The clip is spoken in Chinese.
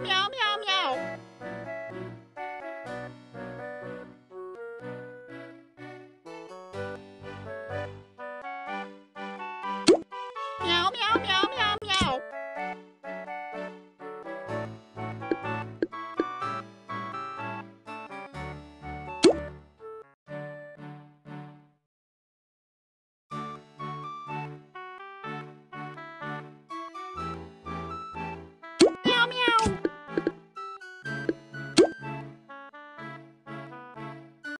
喵喵。